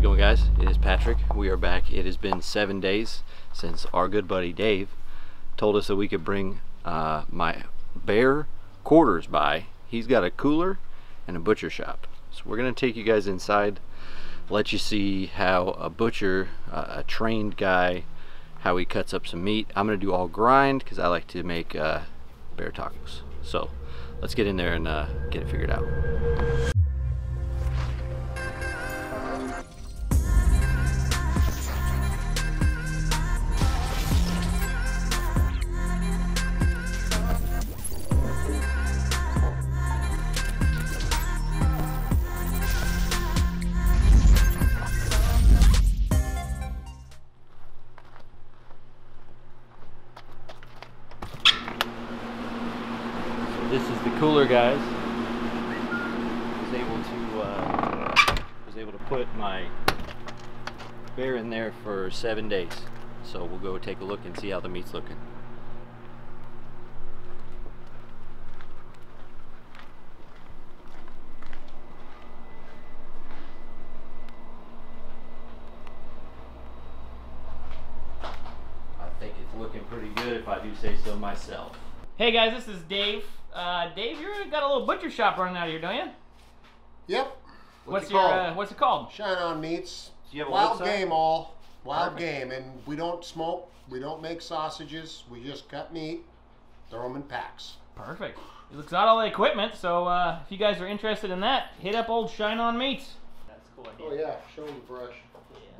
it going guys? It is Patrick. We are back. It has been seven days since our good buddy Dave told us that we could bring uh, my bear quarters by. He's got a cooler and a butcher shop. So we're gonna take you guys inside, let you see how a butcher, uh, a trained guy, how he cuts up some meat. I'm gonna do all grind because I like to make uh, bear tacos. So let's get in there and uh, get it figured out. Was able to put my bear in there for seven days. So we'll go take a look and see how the meat's looking. I think it's looking pretty good if I do say so myself. Hey guys, this is Dave. Uh, Dave, you've got a little butcher shop running out here, don't you? Yep. What's, it your called? uh, What's it called? Shine on meats. Do you have a Wild website? game all. Wild Perfect. game. And we don't smoke. We don't make sausages. We just cut meat, throw them in packs. Perfect. He looks out all the equipment, so uh, if you guys are interested in that, hit up old Shine On Meats. That's cool idea. Oh yeah, show them the brush.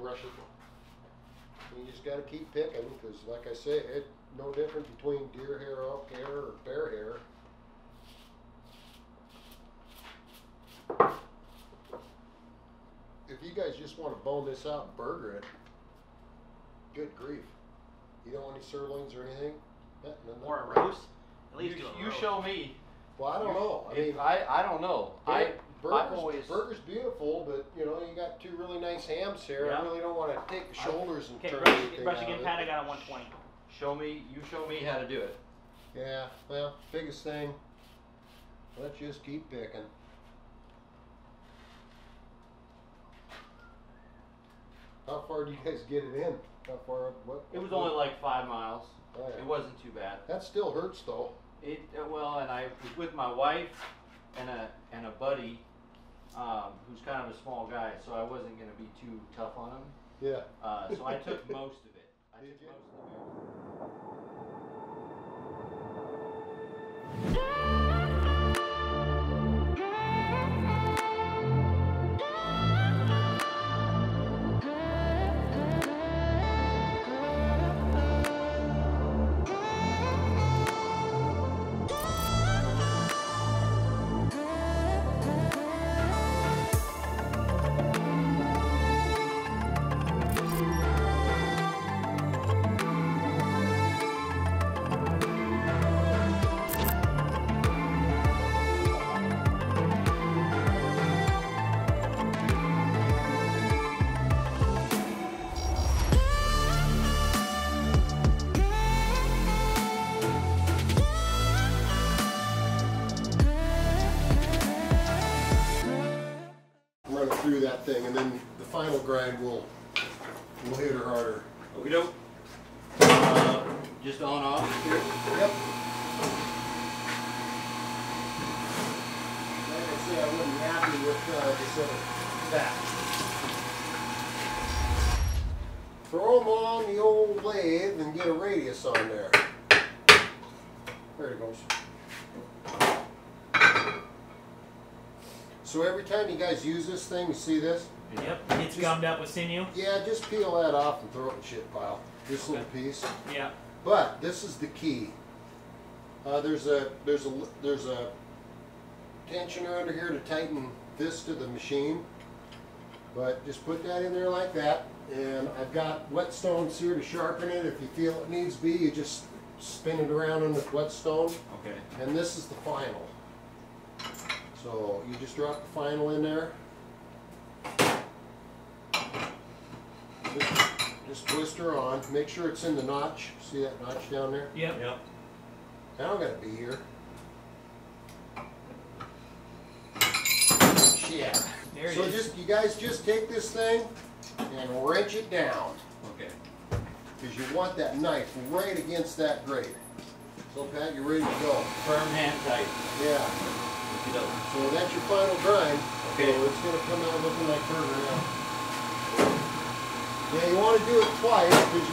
Brush it. You just got to keep picking because, like I say, it no different between deer hair, elk hair, or bear hair. You guys just want to bone this out and burger it, good grief. You don't want any sirloins or anything? Nothing in there? roast? At You, you show me. Well, I don't know. I mean, I, I don't know. I, Burger- I've burger's, always. burger's beautiful, but you know you got two really nice hams here. Yeah. I really don't want to take the shoulders and Okay, turn brush, anything brush out again. Pat. I got a 120. Show me. You show me how to do it. Yeah, well, biggest thing. Let's just keep picking. How far do you guys get it in? How far up? What? It was only like five miles. Oh, yeah. It wasn't too bad. That still hurts though. It uh, well, and I was with my wife and a and a buddy, um, who's kind of a small guy, so I wasn't gonna be too tough on him. Yeah. Uh, so I took most of it. I Did took you? most of the that thing, and then the final grind will will hit her harder. Okey doke. Uh, just on off here. Yep. Like I say, I wasn't happy with uh, this other. Throw them on the old lathe and get a radius on there. There it goes. So every time you guys use this thing, you see this? Yep. It's gummed up with sinew. Yeah, just peel that off and throw it in the shit pile. This little piece. Yeah. But this is the key. Uh, there's a there's a there's a tensioner under here to tighten this to the machine. But just put that in there like that, and I've got whetstones here to sharpen it. If you feel it needs to be, you just spin it around on the whetstone, Okay. and this is the final. So you just drop the final in there. Just, just twist her on. Make sure it's in the notch. See that notch down there? Yep. Yep. Now I don't gotta be here. Shit. There it So is. just, you guys just take this thing, and wrench it down. Okay. Because you want that knife right against that grate. So Pat, you're ready to go. Firm hand tight. Yeah. So that's your final grind. Okay. So it's gonna come out looking like burger now. Yeah, you want to do it twice because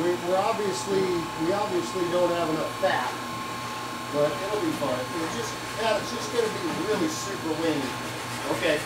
we, we're obviously we obviously don't have enough fat, but it'll be fine. It's just it's just gonna be really super windy. Okay.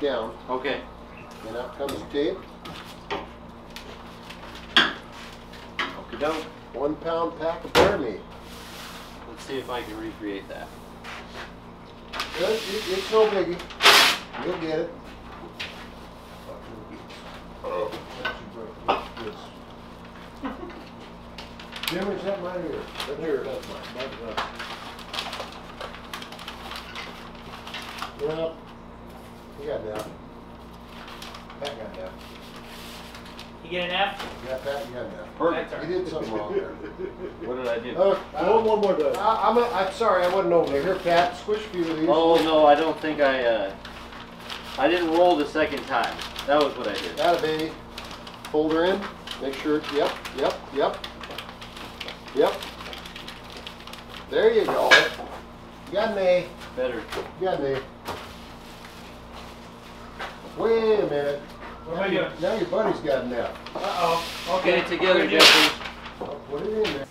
Down, Okay. and out comes the tape. Okie doke. One pound pack of bear meat. Let's see if I can recreate that. Good, it, it's no biggie. You'll get it. Oh. Jim, is that mine here? That's yours. That's mine. Mine's not. Well, you got that. Pat got that. You get an F? Yeah, Pat, you got that. Perfect. You did something wrong there. What did I do? Uh, One, one more time. I, I'm, I'm sorry, I wasn't over there. Here, Pat, squish a few of these. Oh no, I don't think I. Uh, I didn't roll the second time. That was what I did. Got it, baby. Fold her in. Make sure. Yep, yep, yep. Yep. There you go. You got an A. Better. You got an A. Wait a minute. What now, I your- now your buddy's got an F. Uh-oh. Okay. Get it together, Jeffrey. I'll put it in there.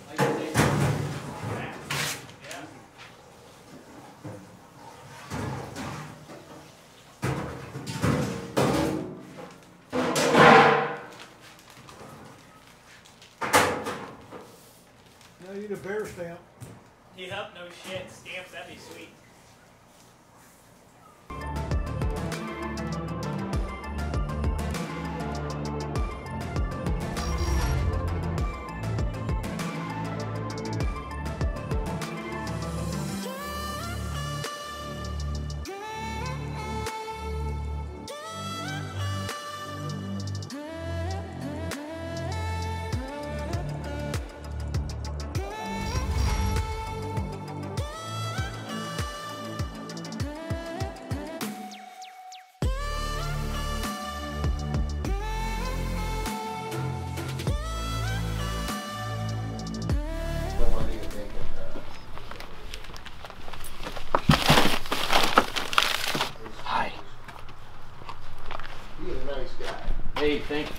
Now you need a bear stamp. Yep, no shit. Stamps, that'd be sweet.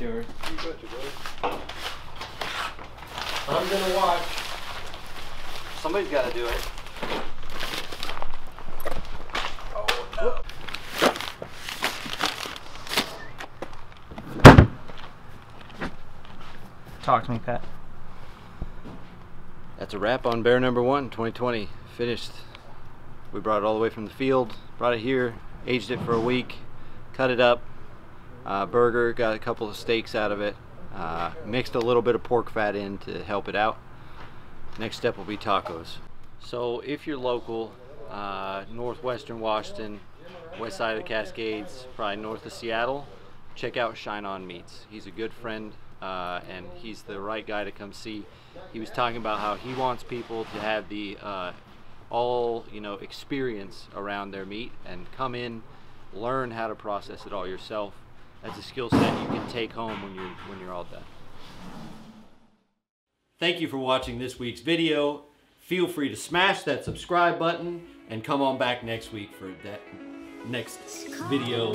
Hey, thanks, Jeffrey. You betcha, brother. I'm gonna watch. Somebody's got to do it. Talk to me, Pat. That's a wrap on bear number one, 2020. Finished. We brought it all the way from the field, brought it here, aged it for a week, cut it up. Uh, burger, got a couple of steaks out of it. Uh, mixed a little bit of pork fat in to help it out. Next step will be tacos. So if you're local, uh, northwestern Washington, west side of the Cascades, probably north of Seattle, check out Shine On Meats. He's a good friend, uh, and he's the right guy to come see. He was talking about how he wants people to have the uh, all you know experience around their meat and come in, learn how to process it all yourself. That's a skill set you can take home when you're when you're all done. Thank you for watching this week's video. Feel free to smash that subscribe button and come on back next week for that next video